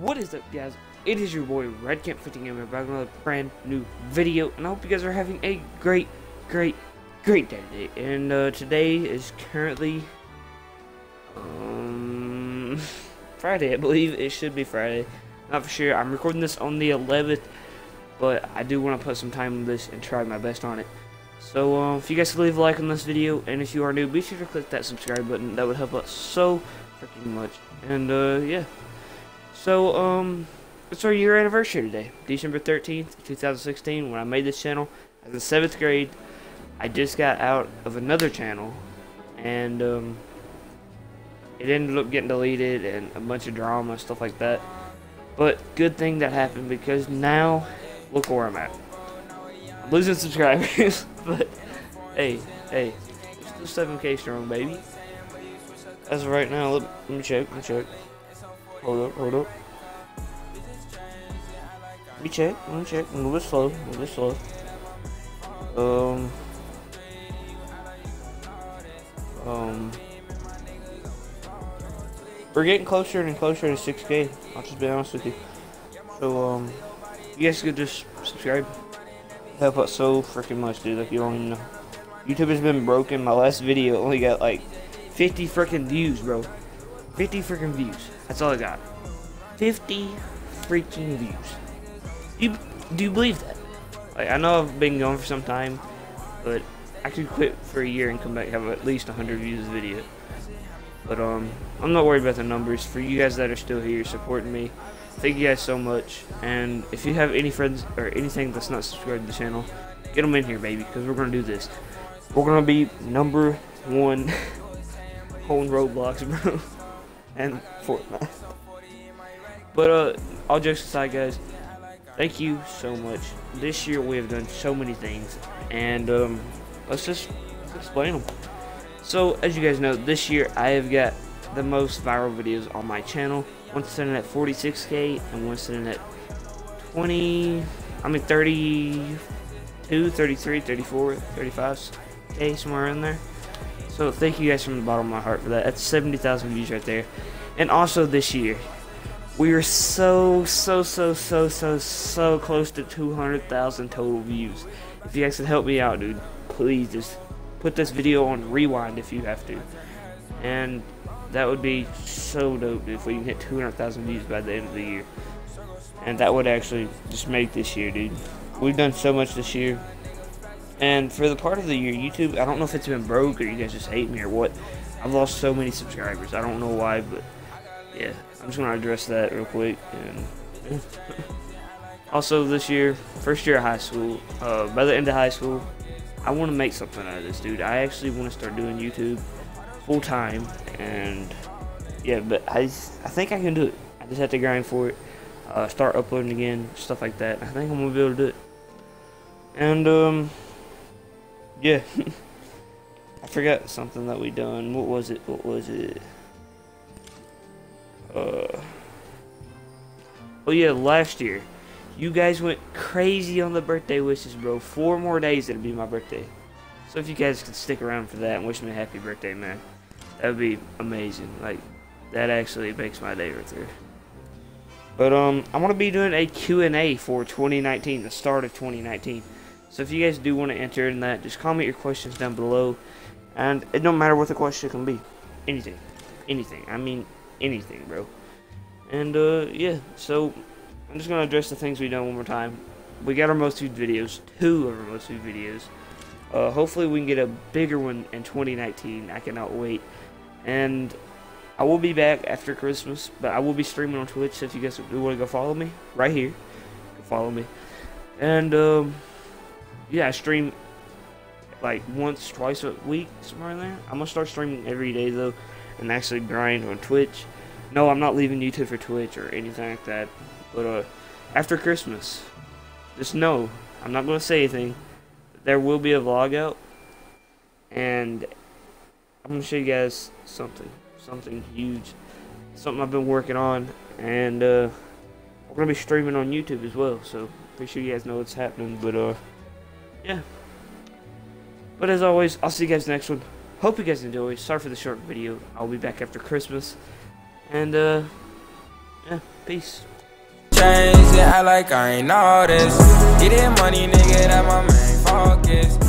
What is up, guys? It is your boy Rad Camp 15 Gamer back with another brand new video, and I hope you guys are having a great, great, great day today. And uh, today is currently um Friday, I believe it should be Friday. Not for sure. I'm recording this on the 11th, but I do want to put some time on this and try my best on it. So uh, if you guys could leave a like on this video, and if you are new, be sure to click that subscribe button. That would help us so freaking much. And uh, yeah. So, um, it's our year anniversary today, December 13th, 2016, when I made this channel. As a 7th grade, I just got out of another channel, and, um, it ended up getting deleted, and a bunch of drama, and stuff like that. But, good thing that happened, because now, look where I'm at. I'm losing subscribers, but, hey, hey, we're still 7k strong, baby. As of right now, let me check, let me check. Hold up, hold up. Let me check, let me check. Move it slow, move it slow. Um. Um. We're getting closer and closer to 6k. I'll just be honest with you. So, um, you guys could just subscribe. Help us so freaking much, dude. Like, you don't even know. YouTube has been broken. My last video only got like 50 freaking views, bro. 50 freaking views. That's all I got. 50 freaking views. You do you believe that? Like I know I've been going for some time, but I could quit for a year and come back have at least 100 views a video. But um, I'm not worried about the numbers. For you guys that are still here supporting me, thank you guys so much. And if you have any friends or anything that's not subscribed to the channel, get them in here, baby, because we're gonna do this. We're gonna be number one on Roblox, bro, and Fortnite. But uh, all jokes aside, guys, thank you so much. This year we have done so many things, and um, let's just explain them. So as you guys know, this year I have got the most viral videos on my channel. One sitting at 46k, and one sitting at 20. I mean 32, 33, 34, 35k somewhere in there. So thank you guys from the bottom of my heart for that. That's 70,000 views right there. And also this year, we are so, so, so, so, so, so close to 200,000 total views. If you guys can help me out, dude, please just put this video on rewind if you have to. And that would be so dope if we can hit 200,000 views by the end of the year. And that would actually just make this year, dude. We've done so much this year. And for the part of the year, YouTube, I don't know if it's been broke or you guys just hate me or what. I've lost so many subscribers. I don't know why, but yeah, I'm just gonna address that real quick. And also, this year, first year of high school, uh, by the end of high school, I want to make something out of this, dude. I actually want to start doing YouTube full time, and yeah, but I, I think I can do it. I just have to grind for it, uh, start uploading again, stuff like that. I think I'm gonna be able to do it. And um. Yeah. I forgot something that we done. What was it? What was it? Uh. Oh yeah, last year. You guys went crazy on the birthday wishes, bro. Four more days it'll be my birthday. So if you guys could stick around for that and wish me a happy birthday, man. That would be amazing. Like, that actually makes my day right there. But, um, I'm going to be doing a Q&A for 2019, the start of 2019. So if you guys do want to enter in that, just comment your questions down below. And it don't matter what the question can be. Anything. Anything. I mean, anything, bro. And, uh, yeah. So, I'm just going to address the things we done one more time. We got our most viewed videos. Two of our most viewed videos. Uh, hopefully we can get a bigger one in 2019. I cannot wait. And I will be back after Christmas. But I will be streaming on Twitch. So if you guys do want to go follow me, right here. Follow me. And, um yeah, I stream like once, twice a week, somewhere in there. I'm gonna start streaming every day though, and actually grind on Twitch. No, I'm not leaving YouTube for Twitch or anything like that. But uh, after Christmas, just know I'm not gonna say anything. There will be a vlog out, and I'm gonna show you guys something, something huge, something I've been working on, and uh, we're gonna be streaming on YouTube as well. So make sure you guys know what's happening. But uh yeah. But as always, I'll see you guys next one. Hope you guys enjoy. Sorry for the short video. I'll be back after Christmas. And, uh, yeah, peace. Change it, I like I ain't all this. Get money, nigga, that my man.